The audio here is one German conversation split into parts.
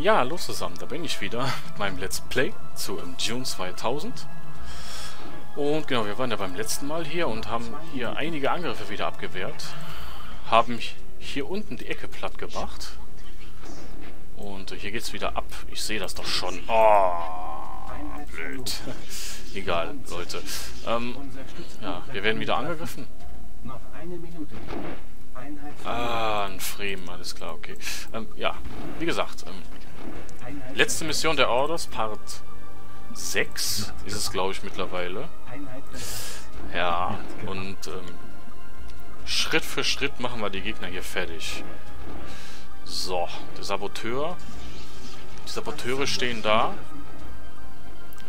Ja, hallo zusammen, da bin ich wieder mit meinem Let's Play zu im June 2000. Und genau, wir waren ja beim letzten Mal hier und haben hier einige Angriffe wieder abgewehrt. Haben hier unten die Ecke platt gemacht. Und hier geht's wieder ab. Ich sehe das doch schon. Oh, blöd. Egal, Leute. Ähm, ja, wir werden wieder angegriffen. Ah, ein Fremen, alles klar, okay. Ähm, ja, wie gesagt, ähm, letzte Mission der Orders, Part 6 ist es, glaube ich, mittlerweile. Ja, und ähm, Schritt für Schritt machen wir die Gegner hier fertig. So, der Saboteur. Die Saboteure stehen da.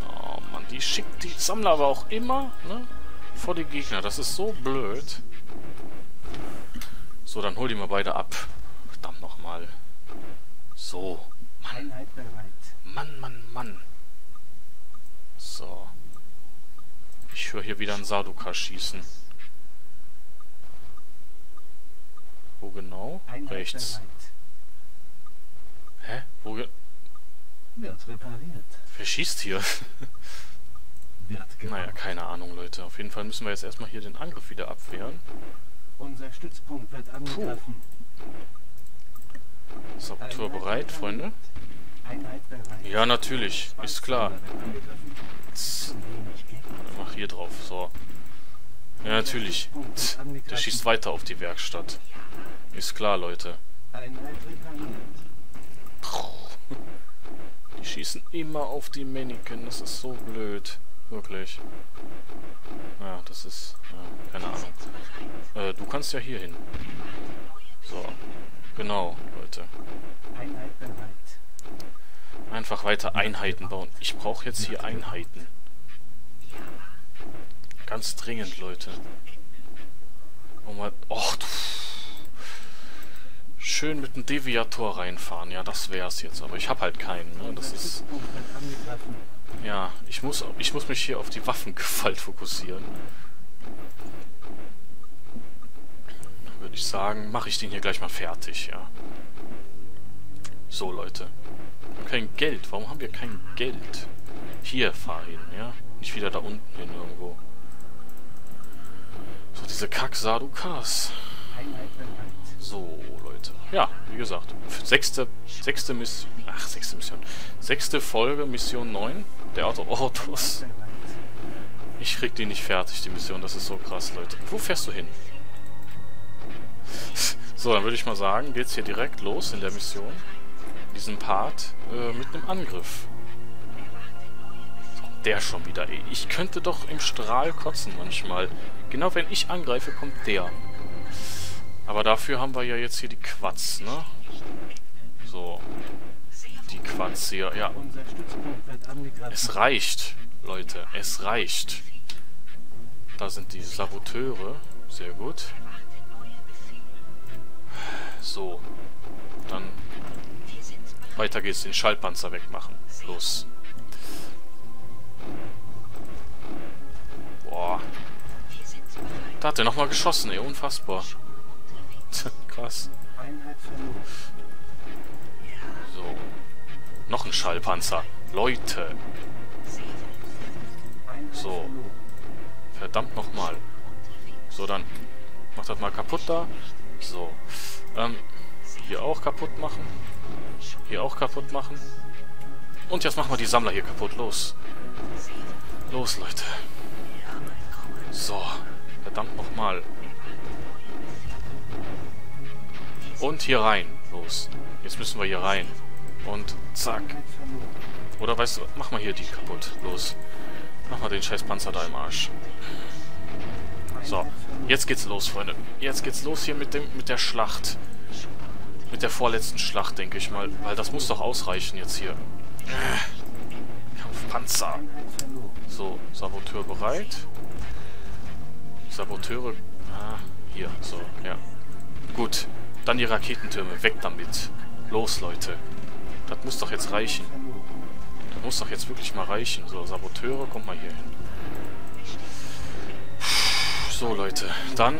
Oh Mann, die schickt die Sammler aber auch immer ne, vor die Gegner. Das ist so blöd. So, dann hol die mal beide ab. Verdammt nochmal. So. Bereit. Mann, Mann, Mann. So. Ich höre hier wieder einen Saduka schießen. Wo genau? Einheit Rechts. bereit. Hä? Wo ge Wird repariert. Wer schießt hier? Wird gebaut. naja, keine Ahnung, Leute. Auf jeden Fall müssen wir jetzt erstmal hier den Angriff wieder abwehren. Unser Stützpunkt wird angegriffen. Saboteur bereit, Freunde? Ja, natürlich. Ist klar. Gegner. Mach hier drauf. So. Ja, natürlich. Der schießt weiter auf die Werkstatt. Ist klar, Leute. Die schießen immer auf die Mannequin. Das ist so blöd. Wirklich. Ja, das ist... Ja, keine Ahnung. Äh, du kannst ja hier hin. So. Genau, Leute. Einheit bereit. Einfach weiter Einheiten bauen. Ich brauche jetzt hier Einheiten. Ganz dringend, Leute. Oh mal... Och, du... Schön mit dem Deviator reinfahren. Ja, das wär's jetzt. Aber ich hab halt keinen. Ne? Das ist... Ja, ich muss, ich muss mich hier auf die Waffengewalt fokussieren. Würde ich sagen, mache ich den hier gleich mal fertig, ja. So, Leute. Kein Geld. Warum haben wir kein Geld? Hier, fahr hin, ja? Nicht wieder da unten hin irgendwo. So, diese Kack-Sadukas. So, Leute. Ja, wie gesagt, sechste, sechste Mission, ach, sechste Mission. Sechste Folge, Mission 9, der Auto Autos. Ich krieg die nicht fertig, die Mission, das ist so krass, Leute. Wo fährst du hin? So, dann würde ich mal sagen, geht's hier direkt los in der Mission. In diesem Part, äh, mit einem Angriff. Der schon wieder, ey. Ich könnte doch im Strahl kotzen manchmal. Genau wenn ich angreife, kommt der. Aber dafür haben wir ja jetzt hier die Quatz, ne? So. Die Quatz hier, ja. Es reicht, Leute. Es reicht. Da sind die Saboteure. Sehr gut. So. Dann weiter geht's. Den Schallpanzer wegmachen. Los. Boah. Da hat er nochmal geschossen, ey. Unfassbar. Krass. So. Noch ein Schallpanzer. Leute. So. Verdammt nochmal. So, dann mach das mal kaputt da. So. Ähm, hier auch kaputt machen. Hier auch kaputt machen. Und jetzt machen wir die Sammler hier kaputt. Los. Los, Leute. So. Verdammt nochmal. Und hier rein. Los. Jetzt müssen wir hier rein. Und zack. Oder weißt du, mach mal hier die kaputt. Los. Mach mal den scheiß Panzer da im Arsch. So, jetzt geht's los, Freunde. Jetzt geht's los hier mit dem mit der Schlacht. Mit der vorletzten Schlacht, denke ich mal. Weil das muss doch ausreichen jetzt hier. Äh, Kampfpanzer. So, Saboteur bereit. Saboteure... Ah, hier, so, ja. Gut, dann die Raketentürme. Weg damit. Los, Leute. Das muss doch jetzt reichen. Das muss doch jetzt wirklich mal reichen. So, Saboteure, kommt mal hier hin. So, Leute. Dann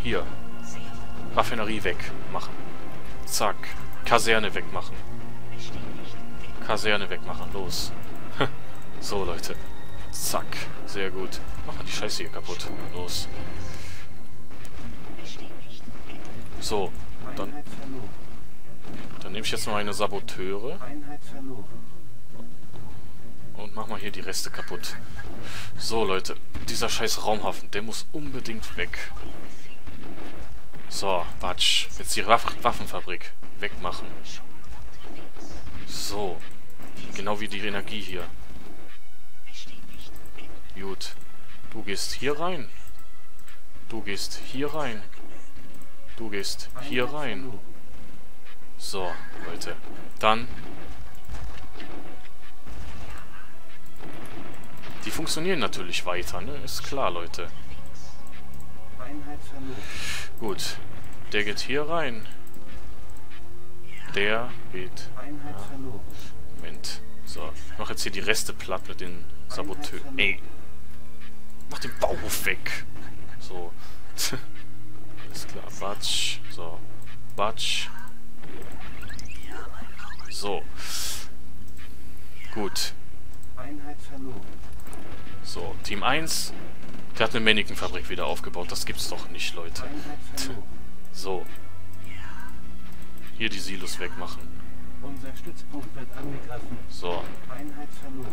hier. Raffinerie wegmachen. Zack. Kaserne wegmachen. Kaserne wegmachen. Los. so, Leute. Zack. Sehr gut. Machen die Scheiße hier kaputt. Los. So. Dann, dann nehme ich jetzt noch meine Saboteure Einheit verloren. Und mach mal hier die Reste kaputt. So, Leute. Dieser scheiß Raumhafen, der muss unbedingt weg. So, Batsch. Jetzt die Waff Waffenfabrik wegmachen. So. Genau wie die Energie hier. Gut. Du gehst hier rein. Du gehst hier rein. Du gehst hier rein. So, Leute. Dann. Die funktionieren natürlich weiter, ne? Ist klar, Leute. Gut. Der geht hier rein. Der geht. Ja. Moment. So. Ich mach jetzt hier die Reste platt mit den Saboteuren. Ey. Mach den Bauhof weg. So. Alles klar. Batsch. So. Batsch. So. Gut. Einheit verloren. So. Team 1. Der hat eine Mannequin-Fabrik wieder aufgebaut. Das gibt's doch nicht, Leute. So. Hier die Silos wegmachen. Unser Stützpunkt wird angegriffen. So. Einheit verloren.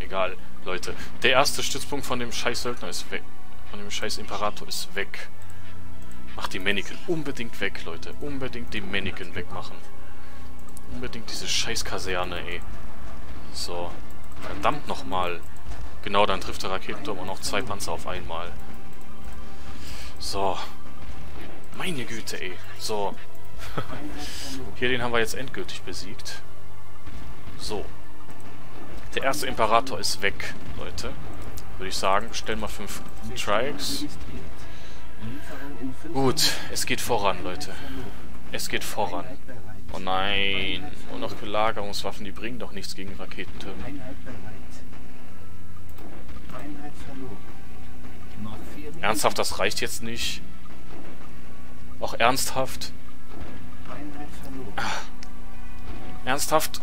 Egal, Leute. Der erste Stützpunkt von dem scheiß Söldner ist weg. Von dem scheiß Imperator ist weg. Macht die Mannequin unbedingt weg, Leute. Unbedingt die Mannequin wegmachen. Unbedingt diese scheiß Kaserne, ey. So. Verdammt nochmal. Genau, dann trifft der Raketenturm auch noch zwei Panzer auf einmal. So. Meine Güte, ey. So. Hier, den haben wir jetzt endgültig besiegt. So. Der erste Imperator ist weg, Leute. Würde ich sagen, bestellen wir fünf Trikes. Gut, es geht voran, Leute. Es geht voran. Oh nein. Und noch Belagerungswaffen, die bringen doch nichts gegen Raketentürme. Einheit bereit. Einheit verloren. Noch vier Minuten. Ernsthaft, das reicht jetzt nicht. Auch ernsthaft? Verloren. Ernsthaft?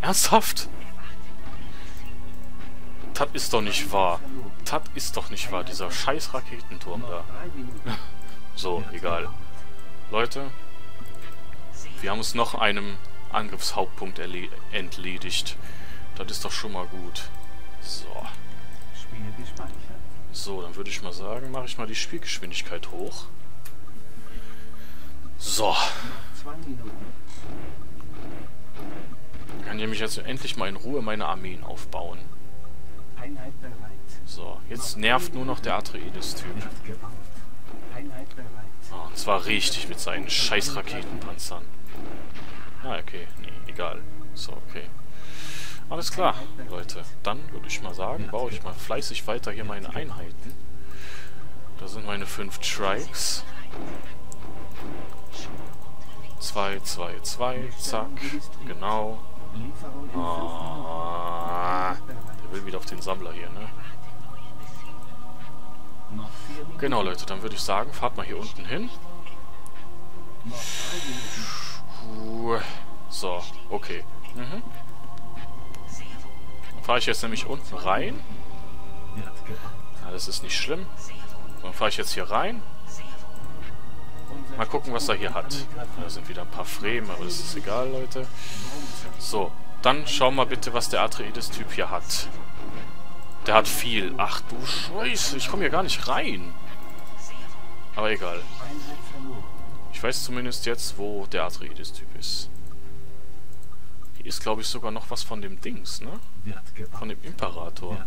Ernsthaft? Das ist doch nicht wahr. Das ist doch nicht wahr, dieser scheiß Raketenturm da. So, egal. Leute, wir haben uns noch einem Angriffshauptpunkt entledigt. Das ist doch schon mal gut. So. So, dann würde ich mal sagen, mache ich mal die Spielgeschwindigkeit hoch. So. Kann ich mich jetzt endlich mal in Ruhe meine Armeen aufbauen. So, jetzt nervt nur noch der Atreides-Typ. Oh, und zwar richtig mit seinen scheiß Raketenpanzern. Ah, okay. Nee, egal. So, okay. Alles klar, Leute. Dann würde ich mal sagen, baue ich mal fleißig weiter hier meine Einheiten. Da sind meine fünf Trikes. 2, 2, 2, zack. Genau. Ah, der will wieder auf den Sammler hier, ne? Genau, Leute, dann würde ich sagen, fahrt mal hier unten hin. So, okay. Mhm. Dann fahre ich jetzt nämlich unten rein. Ja, das ist nicht schlimm. Dann fahre ich jetzt hier rein. Mal gucken, was er hier hat. Da sind wieder ein paar Fremen, aber das ist egal, Leute. So, dann schauen wir bitte, was der Atreides-Typ hier hat. Der hat viel. Ach du Scheiße, ich komme hier gar nicht rein. Aber egal. Ich weiß zumindest jetzt, wo der Atreides-Typ ist. Hier ist, glaube ich, sogar noch was von dem Dings, ne? Von dem Imperator.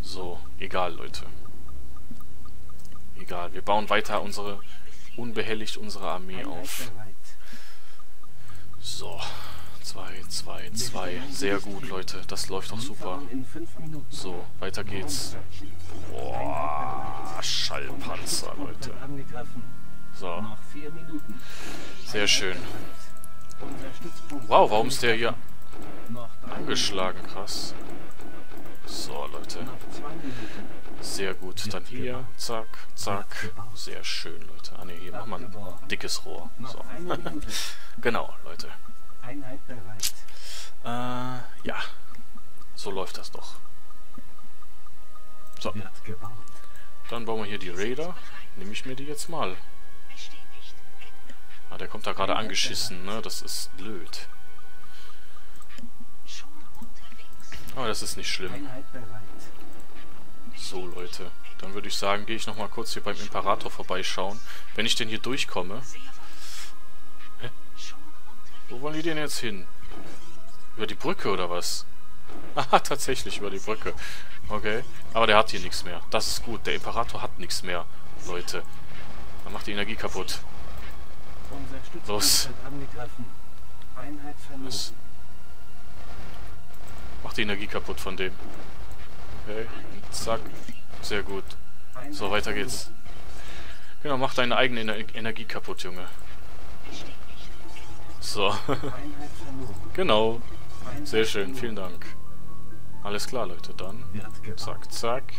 So, egal, Leute. Egal, wir bauen weiter unsere, unbehelligt unsere Armee auf. So, 2, 2, 2. Sehr gut, Leute. Das läuft doch super. So, weiter geht's. Boah, Schallpanzer, Leute. So, sehr schön. Wow, warum ist der hier angeschlagen? Krass. So, Leute. Sehr gut. Dann hier, zack, zack. Sehr schön, Leute. Ah ne, hier machen wir ein dickes Rohr. So. Genau, Leute. Äh, ja. So läuft das doch. So, dann bauen wir hier die Raider. Nehme ich mir die jetzt mal. Ah, der kommt da gerade angeschissen, ne? Das ist blöd. Aber das ist nicht schlimm. So, Leute. Dann würde ich sagen, gehe ich nochmal kurz hier beim Imperator vorbeischauen. Wenn ich denn hier durchkomme. Hä? Wo wollen die denn jetzt hin? Über die Brücke oder was? Aha, tatsächlich über die Brücke. Okay. Aber der hat hier nichts mehr. Das ist gut. Der Imperator hat nichts mehr, Leute. Dann macht die Energie kaputt. Los. wird angegriffen. Einheit verloren. Was? Macht die Energie kaputt von dem. Okay. Und zack. Sehr gut. So, weiter geht's. Genau, mach deine eigene Ener Energie kaputt, Junge. So. genau. Sehr schön. Vielen Dank. Alles klar, Leute. Dann. Zack, zack.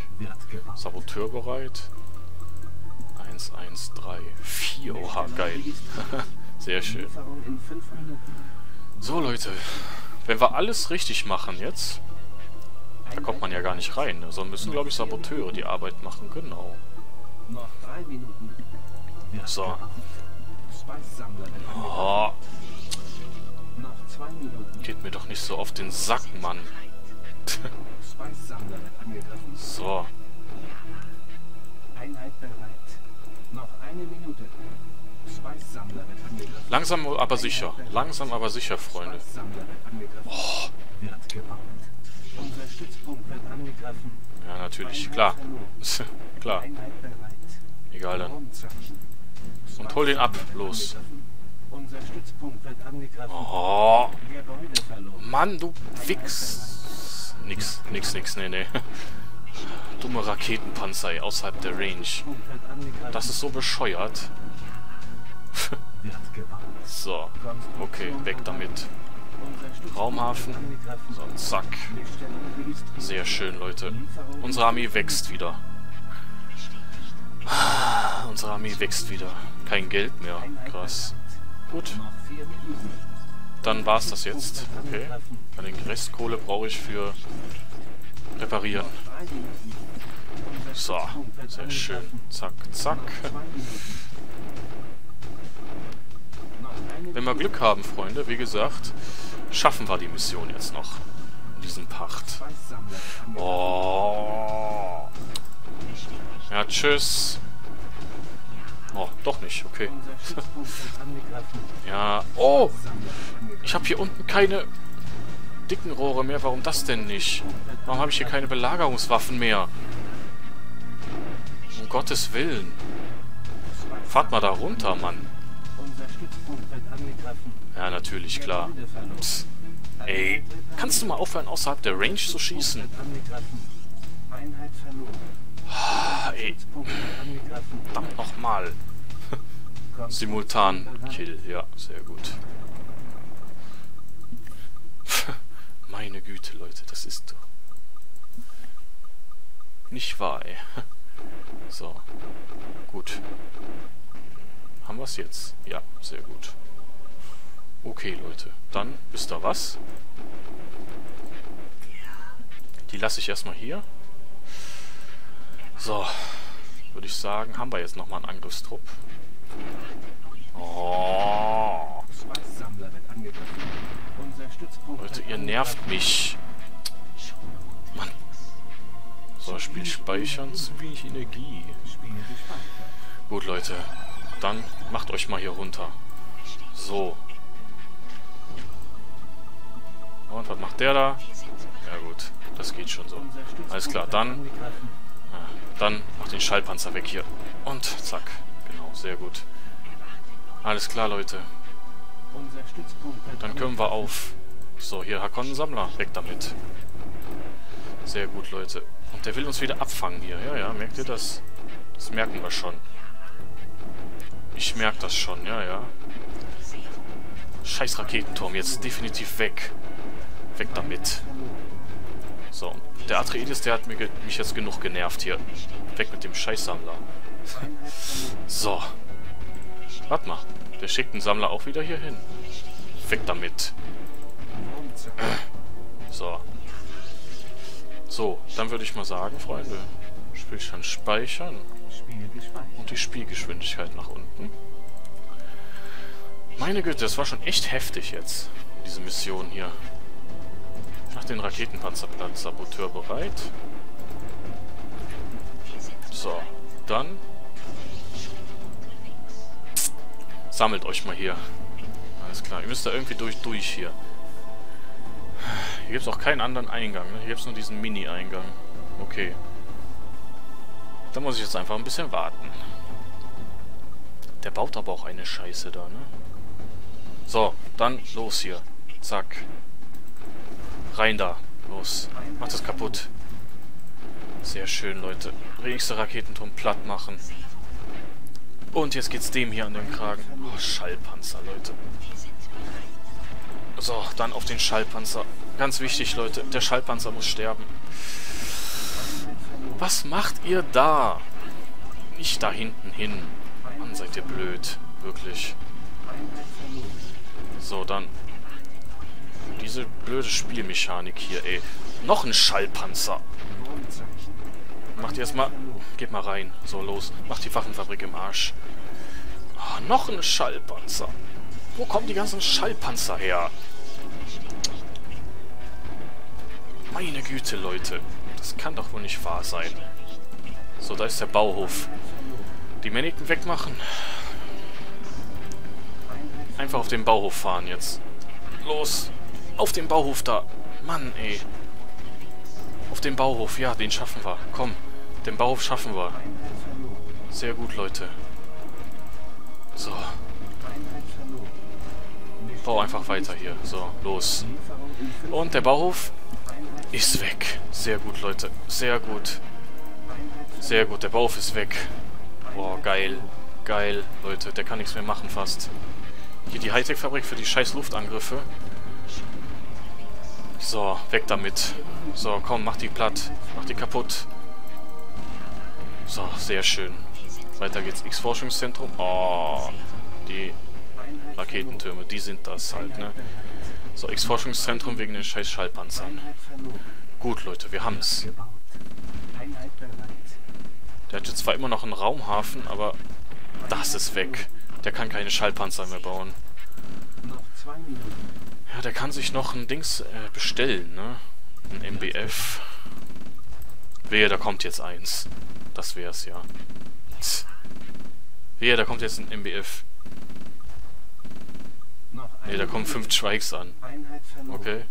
Saboteur bereit. 1, 1, 3, 4. Oha, geil. Sehr schön. So, Leute. Wenn wir alles richtig machen jetzt, da kommt man ja gar nicht rein. Ne? Müssen, glaube ich, Saboteure die Arbeit machen. Genau. So. Oh, geht mir doch nicht so auf den Sack, Mann. So. Einheit bereit. Langsam aber sicher. Langsam aber sicher, Freunde. Oh, ja, natürlich. Klar. Klar. Egal dann. Und hol den ab. Los. Oh. Mann, du Wichs. Nix, nix, nix, nee, nee. Dumme Raketenpanzer, ey, außerhalb der Range. Das ist so bescheuert. So. Okay, weg damit. Raumhafen. So, zack. Sehr schön, Leute. Unsere Armee wächst wieder. Unsere Armee wächst wieder. Kein Geld mehr. Krass. Gut, dann war's das jetzt. Okay. Dann den Restkohle brauche ich für reparieren. So, sehr schön. Zack, zack. Wenn wir Glück haben, Freunde, wie gesagt, schaffen wir die Mission jetzt noch. In diesem Pacht. Oh. Ja, tschüss. Oh, doch nicht, okay. Ja, oh, ich habe hier unten keine dicken Rohre mehr. Warum das denn nicht? Warum habe ich hier keine Belagerungswaffen mehr? Gottes Willen. Fahrt mal da runter, Mann. Ja, natürlich, klar. Psst. Ey, kannst du mal aufhören, außerhalb der Range zu schießen? Ah, ey, verdammt nochmal. Simultan Kill, ja, sehr gut. Meine Güte, Leute, das ist doch... Nicht wahr, ey. So. Gut. Haben wir es jetzt? Ja, sehr gut. Okay, Leute. Dann, wisst ihr was? Die lasse ich erstmal hier. So. Würde ich sagen, haben wir jetzt nochmal einen Angriffstrupp. Oh. Leute, ihr nervt mich. So, Spiel speichern, zu wenig Energie. Gut, Leute. Dann macht euch mal hier runter. So. Und was macht der da? Ja gut, das geht schon so. Alles klar, dann, ah, dann macht den Schallpanzer weg hier. Und zack. Genau, sehr gut. Alles klar, Leute. Dann können wir auf. So, hier Hakon-Sammler. Weg damit. Sehr gut, Leute. Und der will uns wieder abfangen hier. Ja, ja, merkt ihr das? Das merken wir schon. Ich merke das schon, ja, ja. Scheiß Raketenturm, jetzt definitiv weg. Weg damit. So, der Atreides, der hat ge- mich jetzt genug genervt hier. Weg mit dem Scheißsammler. So. Warte mal. Der schickt den Sammler auch wieder hier hin. Weg damit. So. So, dann würde ich mal sagen, Freunde, Spielstand speichern und die Spielgeschwindigkeit nach unten. Meine Güte, das war schon echt heftig jetzt, diese Mission hier. Ich mach den Raketenpanzerplatz Saboteur bereit. So, dann sammelt euch mal hier. Alles klar, ihr müsst da irgendwie durch, durch hier. Hier gibt es auch keinen anderen Eingang, ne? Hier gibt es nur diesen Mini-Eingang. Okay. Da muss ich jetzt einfach ein bisschen warten. Der baut aber auch eine Scheiße da, ne? So, dann los hier. Zack. Rein da. Los. Macht das kaputt. Sehr schön, Leute. Nächste Raketenturm platt machen. Und jetzt geht's dem hier an den Kragen. Oh, Schallpanzer, Leute. So, dann auf den Schallpanzer. Ganz wichtig, Leute. Der Schallpanzer muss sterben. Was macht ihr da? Nicht da hinten hin. Mann, seid ihr blöd. Wirklich. So, dann. Diese blöde Spielmechanik hier, ey. Noch ein Schallpanzer. Macht ihr erstmal... Geht mal rein. So, los. Macht die Waffenfabrik im Arsch. Oh, noch ein Schallpanzer. Wo kommen die ganzen Schallpanzer her? Meine Güte, Leute. Das kann doch wohl nicht wahr sein. So, da ist der Bauhof. Die Männchen wegmachen. Einfach auf den Bauhof fahren jetzt. Los. Auf den Bauhof da. Mann, ey. Auf den Bauhof. Ja, den schaffen wir. Komm. Den Bauhof schaffen wir. Sehr gut, Leute. So. Bau einfach weiter hier. So, los. Und der Bauhof ist weg. Sehr gut, Leute. Sehr gut. Sehr gut, der Bauhof ist weg. Boah, geil. Geil, Leute. Der kann nichts mehr machen fast. Hier die Hightech-Fabrik für die scheiß Luftangriffe. So, weg damit. So, komm, mach die platt. Mach die kaputt. So, sehr schön. Weiter geht's. X-Forschungszentrum. Oh, die Raketentürme, die sind das halt, ne? So, X-Forschungszentrum wegen den scheiß Schallpanzern. Gut, Leute, wir haben's. Der hat jetzt zwar immer noch einen Raumhafen, aber das ist weg. Der kann keine Schallpanzer mehr bauen. Ja, der kann sich noch ein Dings äh, bestellen, ne? Ein MBF. Wehe, da kommt jetzt eins. Das wär's ja. Wehe, da kommt jetzt ein MBF. Ne, da kommen fünf Strikes an. Okay.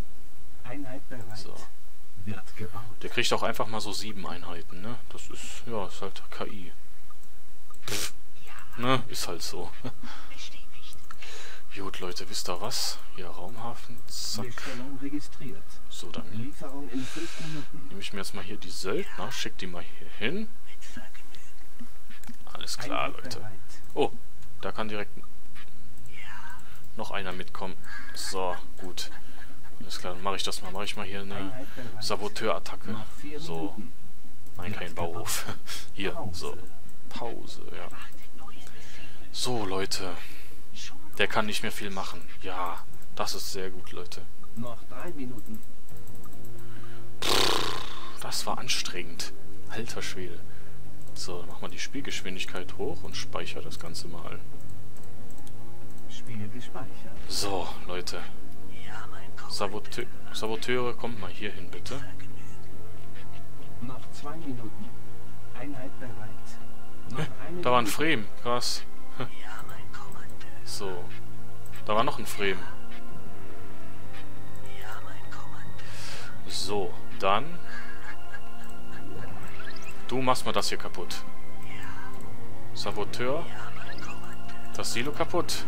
So. Der kriegt auch einfach mal so sieben Einheiten, ne? Das ist, ja, ist halt KI. Pff. Ne, ist halt so. Gut, Leute, wisst ihr was? Hier, Raumhafen, zack. So, dann nehme ich mir jetzt mal hier die Söldner, schick die mal hier hin. Alles klar, Leute. Oh, da kann direkt noch einer mitkommen. So, gut. Alles klar, dann mache ich das mal. Mache ich mal hier eine Saboteurattacke. So. Nein, kein Bauhof. Hier, so. Pause, ja. So, Leute. Der kann nicht mehr viel machen. Ja, das ist sehr gut, Leute. Noch drei Minuten. das war anstrengend. Alter Schwede. So, dann machen wir die Spielgeschwindigkeit hoch und speicher das Ganze mal. Spiel gespeichert. So, Leute. Saboteu Saboteure, kommt mal hier hin, bitte. Noch zwei Minuten. Einheit bereit. Da war ein. Frame. Krass. So. Da war noch ein Frame. So, dann... Du machst mal das hier kaputt. Saboteur. Das Silo kaputt.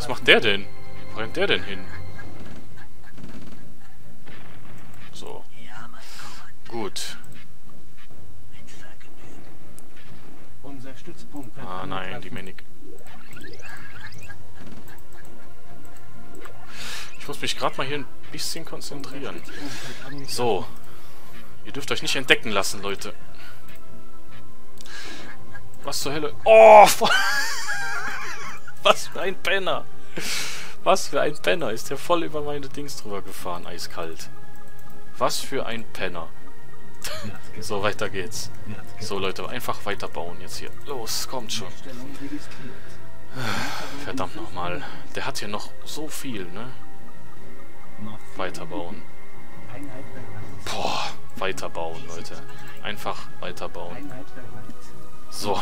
Was macht der denn? Wo rennt der denn hin? So. Gut. Ah nein, die. Menik. Ich muss mich gerade mal hier ein bisschen konzentrieren. So. Ihr dürft euch nicht entdecken lassen, Leute. Was zur Hölle? Oh! Was für ein Penner. Was für ein Penner. Ist der voll über meine Dings drüber gefahren, eiskalt. Was für ein Penner. So, weiter geht's. So, Leute, einfach weiterbauen jetzt hier. Los, kommt schon. Verdammt nochmal. Der hat hier noch so viel, ne? Weiterbauen. Boah, weiterbauen, Leute. Einfach weiterbauen. So,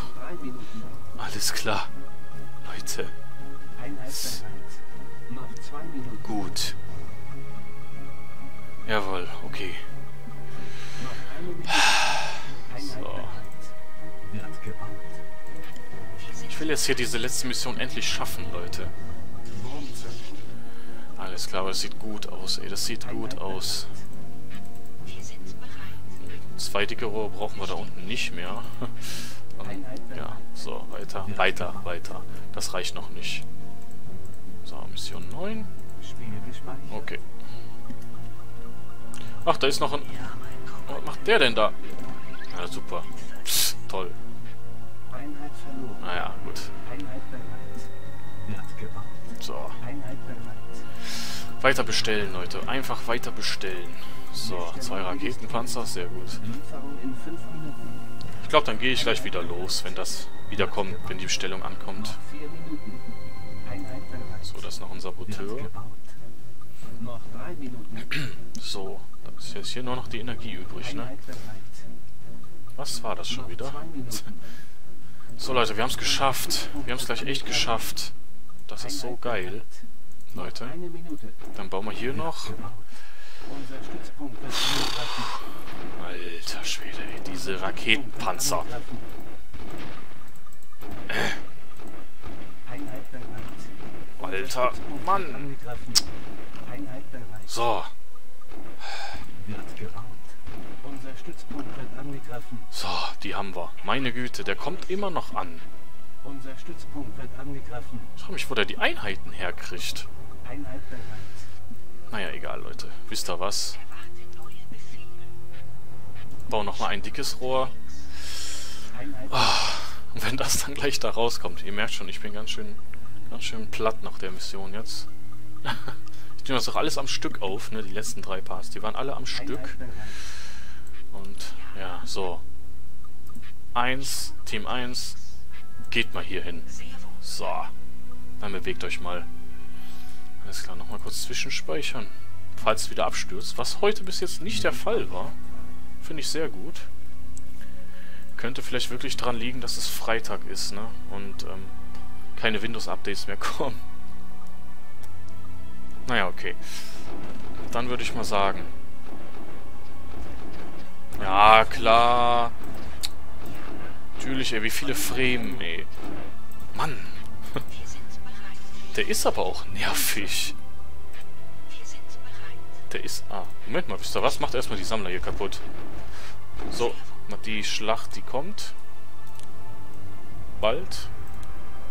alles klar. Leute, gut. Jawohl, okay. So. Ich will jetzt hier diese letzte Mission endlich schaffen, Leute. Alles klar, aber das sieht gut aus, ey. Das sieht gut aus. Zwei dicke Rohre brauchen wir da unten nicht mehr. Ja, so, weiter, weiter, weiter. Das reicht noch nicht. So, Mission 9. Spiel gespeichert. Okay. Ach, da ist noch ein... Was macht der denn da? Ja, super. Psst, toll. Naja, gut. So. Weiter bestellen, Leute. Einfach weiter bestellen. So, zwei Raketenpanzer, sehr gut. Ich glaube, dann gehe ich gleich wieder los, wenn das wiederkommt, wenn die Bestellung ankommt. So, das ist noch ein Saboteur. So, da ist jetzt hier nur noch die Energie übrig, ne? Was war das schon wieder? So, Leute, wir haben es geschafft. Wir haben es gleich echt geschafft. Das ist so geil. Leute, dann bauen wir hier noch... Gebaut. Unser Stützpunkt wird angegriffen. Alter Schwede, ey, diese Raketenpanzer. Unser Alter, Mann. So, so, die haben wir. Meine Güte, der kommt immer noch an. Unser Stützpunkt wird angegriffen. Ich frage mich, wo der die Einheiten herkriegt. Einheit bereit. Naja, egal, Leute. Wisst ihr was? Bau nochmal ein dickes Rohr. Und wenn das dann gleich da rauskommt, ihr merkt schon, ich bin ganz schön, ganz schön platt nach der Mission jetzt. ich nehme das doch alles am Stück auf, ne? Die letzten drei Parts, die waren alle am Stück. Und ja, so. Eins, Team 1, geht mal hier hin. So. Dann bewegt euch mal. Alles klar, nochmal kurz zwischenspeichern. Falls es wieder abstürzt, was heute bis jetzt nicht der Fall war. Finde ich sehr gut. Könnte vielleicht wirklich dran liegen, dass es Freitag ist, ne? Und ähm, keine Windows-Updates mehr kommen. Naja, okay. Dann würde ich mal sagen. Ja, klar. Natürlich, ey, wie viele Fremen, ey. Mann. Der ist aber auch nervig. Der ist... Ah, Moment mal, wisst ihr was? Macht erstmal die Sammler hier kaputt. So, die Schlacht, die kommt. Bald.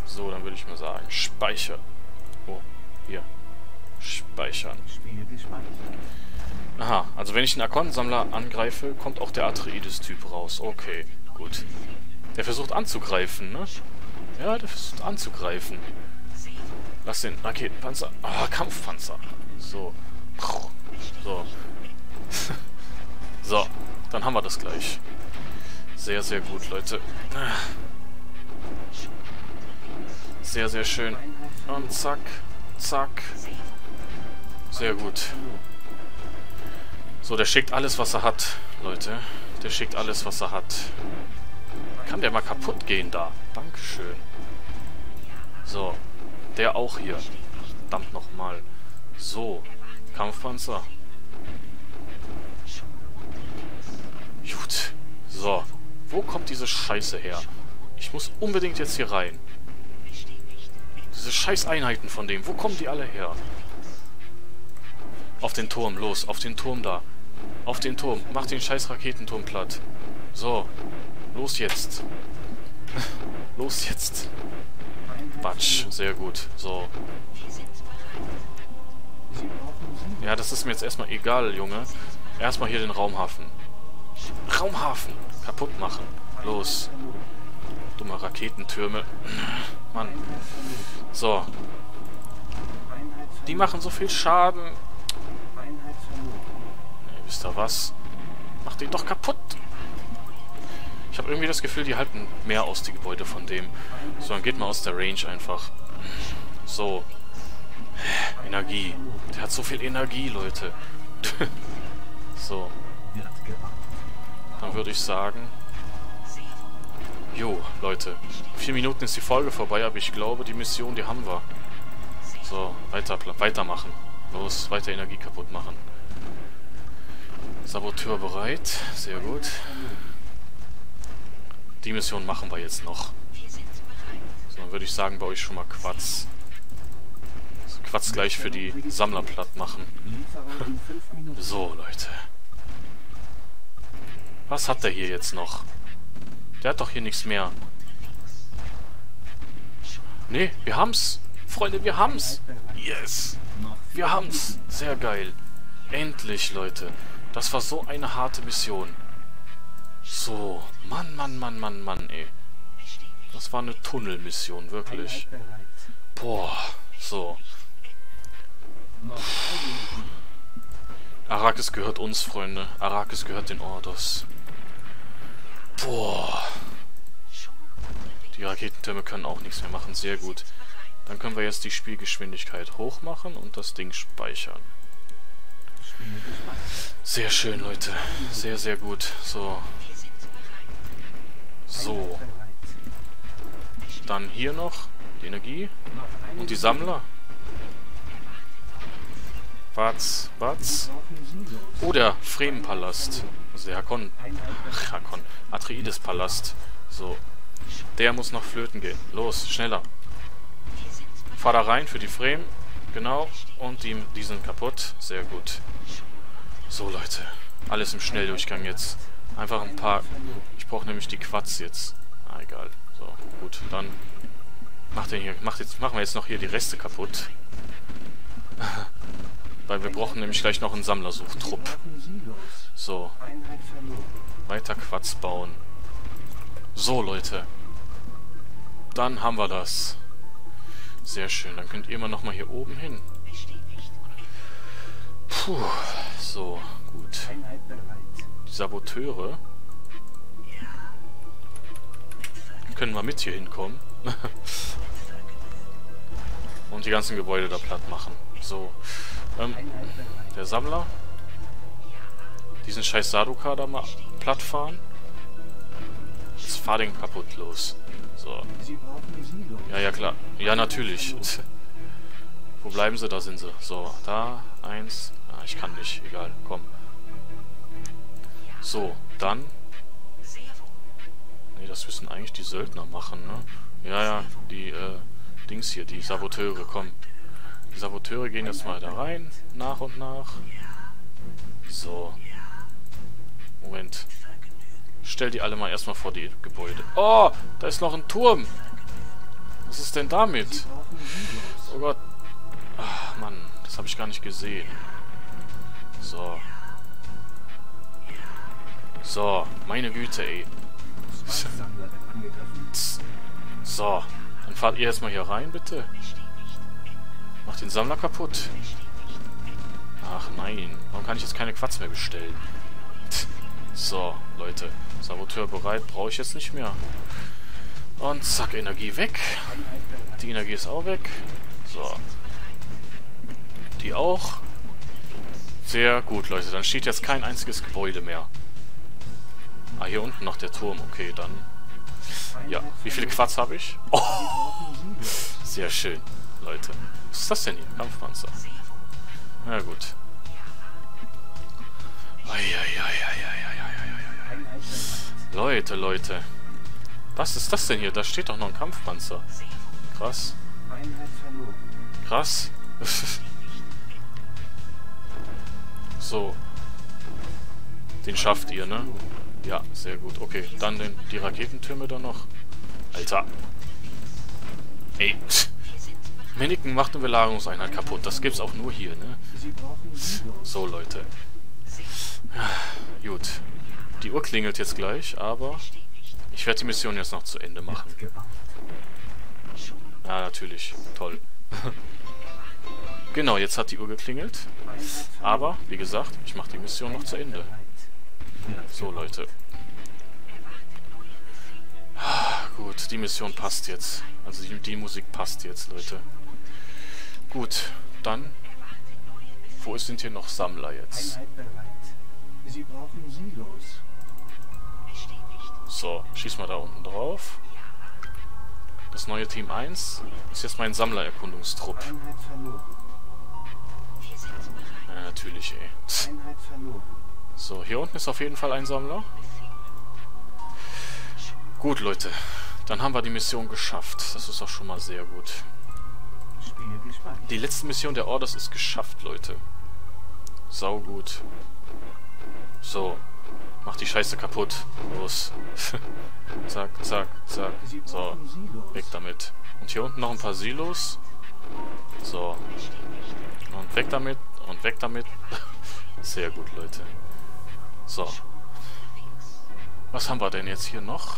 So, dann würde ich mal sagen, speichern. Oh, hier. Speichern. Aha, also wenn ich den Akkonsammler angreife, kommt auch der Atreides-Typ raus. Okay, gut. Der versucht anzugreifen, ne? Ja, der versucht anzugreifen. Lass den Raketenpanzer... Ah, Kampfpanzer. So. So. so, dann haben wir das gleich. Sehr, sehr gut, Leute. Sehr, sehr schön. Und zack, zack. Sehr gut. So, der schickt alles, was er hat, Leute. Der schickt alles, was er hat. Kann der mal kaputt gehen da? Dankeschön. So, der auch hier. Verdammt nochmal. So, Kampfpanzer. Gut. So, wo kommt diese Scheiße her? Ich muss unbedingt jetzt hier rein. Diese Scheißeinheiten von dem, wo kommen die alle her? Auf den Turm, los, auf den Turm da. Auf den Turm, mach den scheiß Raketenturm platt. So, los jetzt. los jetzt. Batsch, sehr gut. So. Ja, das ist mir jetzt erstmal egal, Junge. Erstmal hier den Raumhafen. Raumhafen! Kaputt machen. Los. Dummer Raketentürme. Mann. So. Die machen so viel Schaden. Nee, wisst ihr was? Macht den doch kaputt. Ich habe irgendwie das Gefühl, die halten mehr aus, die Gebäude von dem. So, dann geht mal aus der Range einfach. So. Energie. Der hat so viel Energie, Leute. so. Dann würde ich sagen... Jo, Leute. Vier Minuten ist die Folge vorbei, aber ich glaube, die Mission, die haben wir. So, weiter, weitermachen. Los, weiter Energie kaputt machen. Saboteur bereit. Sehr gut. Die Mission machen wir jetzt noch. So, dann würde ich sagen, bei euch schon mal Quatsch. Quatsch gleich für die Sammler platt machen. so, Leute. Was hat der hier jetzt noch? Der hat doch hier nichts mehr. Nee, wir haben's. Freunde, wir haben's. Yes. Wir haben's. Sehr geil. Endlich, Leute. Das war so eine harte Mission. So. Mann, Mann, Mann, Mann, Mann, ey. Das war eine Tunnelmission, wirklich. Boah. So. Arrakis gehört uns, Freunde. Arrakis gehört den Ordos. Boah. Die Raketentürme können auch nichts mehr machen. Sehr gut. Dann können wir jetzt die Spielgeschwindigkeit hochmachen und das Ding speichern. Sehr schön, Leute. Sehr, sehr gut. So. So. Dann hier noch die Energie und die Sammler. Was? Was? Oh, der Fremenpalast. Also der Hakon. Hakon. Atreides-Palast. So. Der muss noch flöten gehen. Los, schneller. Fahr da rein für die Fremen. Genau. Und die, die sind kaputt. Sehr gut. So, Leute. Alles im Schnelldurchgang jetzt. Einfach ein paar... Ich brauche nämlich die Quads jetzt. Ah, egal. So, gut. Dann... Macht den hier, macht jetzt, machen wir jetzt noch hier die Reste kaputt. Weil wir brauchen nämlich gleich noch einen Sammlersuchtrupp. So. Weiter Quatsch bauen. So, Leute. Dann haben wir das. Sehr schön. Dann könnt ihr mal nochmal hier oben hin. Puh. So, gut. Die Saboteure. Können wir mit hier hinkommen. Und die ganzen Gebäude da platt machen. So. Ähm, der Sammler. Diesen scheiß Saduka da mal platt fahren. Jetzt fahr den kaputt los. So. Ja, ja, klar. Ja, natürlich. Wo bleiben sie? Da sind sie. So, da, eins. Ah, ich kann nicht. Egal, komm. So, dann... Ne, das müssen eigentlich die Söldner machen, ne? Ja, ja, die, äh, Dings hier, die Saboteure, komm. Die Saboteure gehen jetzt mal da rein, nach und nach. So. Moment. Stell die alle mal erstmal vor die Gebäude. Oh, da ist noch ein Turm. Was ist denn damit? Oh Gott. Ach, Mann, das habe ich gar nicht gesehen. So. So, meine Güte, ey. So, dann fahrt ihr jetzt mal hier rein, bitte. Macht den Sammler kaputt. Ach nein. Warum kann ich jetzt keine Quatsch mehr bestellen? So, Leute. Saboteur bereit. Brauche ich jetzt nicht mehr. Und zack, Energie weg. Die Energie ist auch weg. So. Die auch. Sehr gut, Leute. Dann steht jetzt kein einziges Gebäude mehr. Ah, hier unten noch der Turm. Okay, dann... Ja, wie viele Quatsch habe ich? Oh. Sehr schön, Leute. Was ist das denn hier? Kampfpanzer. Na gut. Leute, Leute. Was ist das denn hier? Da steht doch noch ein Kampfpanzer. Krass. Krass. so. Den schafft ihr, ne? Ja, sehr gut. Okay, dann den, die Raketentürme da noch. Alter. Ey. Miniken macht eine Belagerungseinheit kaputt. Das gibt's auch nur hier, ne? So, Leute. Gut. Die Uhr klingelt jetzt gleich, aber Ich werde die Mission jetzt noch zu Ende machen. Ja, natürlich. Toll. genau, jetzt hat die Uhr geklingelt. Aber, wie gesagt, ich mache die Mission noch zu Ende. So, Leute. Gut, die Mission passt jetzt. Also die, die Musik passt jetzt, Leute. Gut, dann... Wo sind hier noch Sammler jetzt? Sie brauchen Silos. So, schieß mal da unten drauf. Das neue Team 1 ist jetzt mein Sammlererkundungstrupp. Ja, natürlich, ey. Einheit verloren. So, hier unten ist auf jeden Fall ein Sammler. Gut, Leute. Dann haben wir die Mission geschafft. Das ist auch schon mal sehr gut. Die letzte Mission der Orders ist geschafft, Leute. Sau gut. So. Mach die Scheiße kaputt. Los. zack, zack, zack. So. Weg damit. Und hier unten noch ein paar Silos. So. Und weg damit. Und weg damit. Sehr gut, Leute. So. Was haben wir denn jetzt hier noch?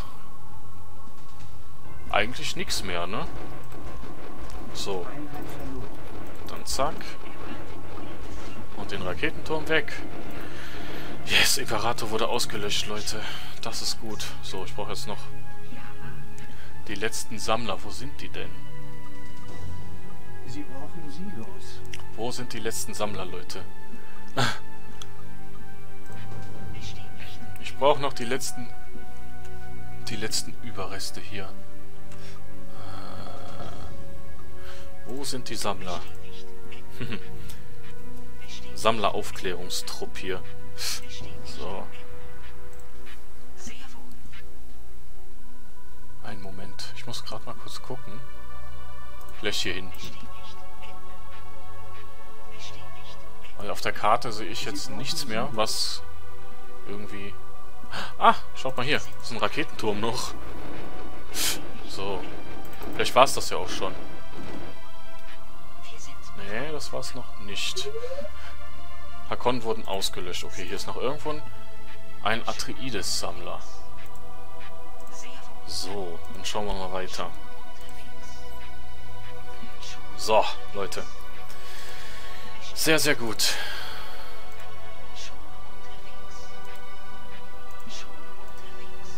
Eigentlich nichts mehr, ne? So. Dann zack. Und den Raketenturm weg. Yes, Imperator wurde ausgelöscht, Leute. Das ist gut. So, ich brauche jetzt noch die letzten Sammler. Wo sind die denn? Sie brauchen Silos. Wo sind die letzten Sammler, Leute? Ich brauche noch die letzten... Die letzten Überreste hier. Wo sind die Sammler? Sammleraufklärungstrupp hier. So. Einen Moment. Ich muss gerade mal kurz gucken. Vielleicht hier hinten. Weil auf der Karte sehe ich jetzt nichts mehr, was irgendwie... Ah, schaut mal hier. Das ist ein Raketenturm noch. So. Vielleicht war es das ja auch schon. Das war es noch nicht. Hakon wurden ausgelöscht. Okay, hier ist noch irgendwo ein- Atreides-Sammler. So, dann schauen wir mal weiter. So, Leute. Sehr, sehr gut.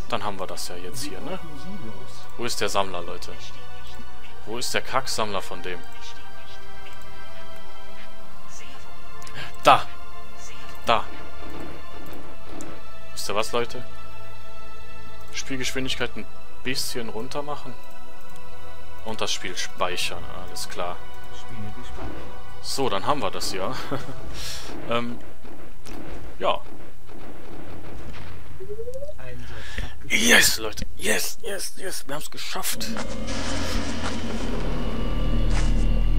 Dann haben wir das ja jetzt hier, ne? Wo ist der Sammler, Leute? Wo ist der Kacksammler von dem? Da! Da! Wisst ihr was, Leute? Spielgeschwindigkeit ein bisschen runter machen. Und das Spiel speichern, alles klar. So, dann haben wir das ja. ähm, ja. Yes, Leute. Yes, yes, yes. Wir haben es geschafft.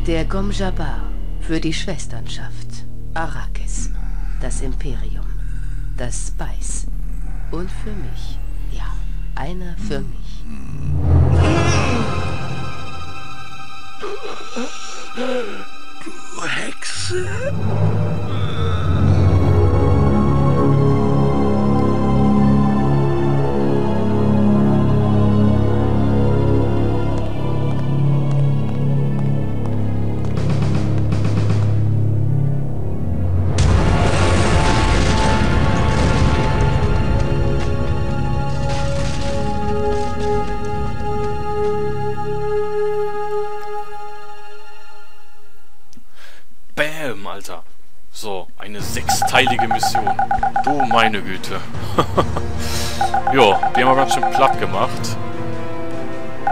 Der Gomjabar für die Schwesternschaft. Arrakis. Das Imperium. Das Spice. Und für mich. Ja, einer für mich. Bam, sechsteilige Mission. Du meine Güte. jo, die haben wir ganz schön platt gemacht.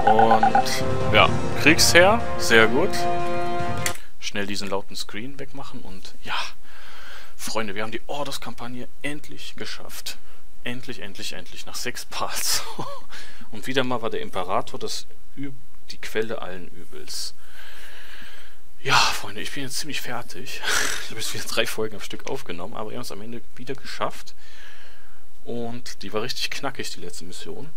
Und ja, Kriegsherr, sehr gut. Schnell diesen lauten Screen wegmachen und ja, Freunde, wir haben die Orders-Kampagne endlich geschafft. Endlich, endlich, endlich, nach sechs Parts. und wieder mal war der Imperator das Üb die Quelle allen Übels. Ja, Freunde, ich bin jetzt ziemlich fertig. Ich habe jetzt wieder drei Folgen am Stück aufgenommen, aber wir haben es am Ende wieder geschafft. Und die war richtig knackig, die letzte Mission.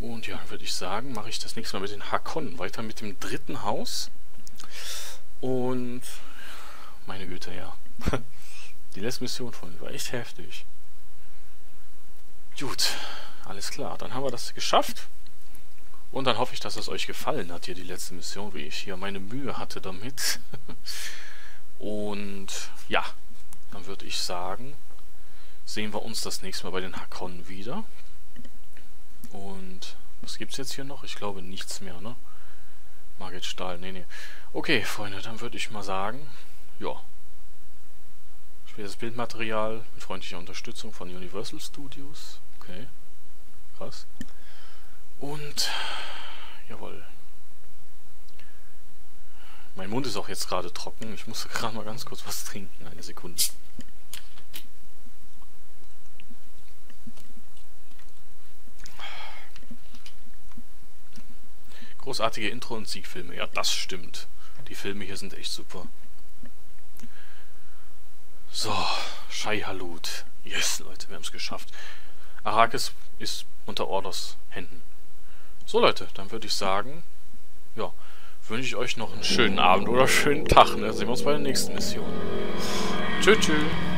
Und ja, würde ich sagen, mache ich das nächste Mal mit den Hakon weiter mit dem dritten Haus. Und meine Güte, ja. Die letzte Mission von war echt heftig. Gut, alles klar. Dann haben wir das geschafft. Und dann hoffe ich, dass es euch gefallen hat, hier die letzte Mission, wie ich hier meine Mühe hatte damit. Und ja, dann würde ich sagen, sehen wir uns das nächste Mal bei den Hakon wieder. Und was gibt es jetzt hier noch? Ich glaube nichts mehr, ne? Margit Stahl, nee, nee. Okay, Freunde, dann würde ich mal sagen, ja. Spätes Bildmaterial mit freundlicher Unterstützung von Universal Studios. Okay, krass. Und, jawohl. Mein Mund ist auch jetzt gerade trocken. Ich muss gerade mal ganz kurz was trinken. Eine Sekunde. Großartige Intro- und Siegfilme. Ja, das stimmt. Die Filme hier sind echt super. So, Shai Halut. Yes, Leute, wir haben es geschafft. Arrakis ist unter Orders Händen. So, Leute, dann würde ich sagen, ja, wünsche ich euch noch einen schönen Abend oder schönen Tag. Ne? Sehen wir uns bei der nächsten Mission. Tschüss, tschüss.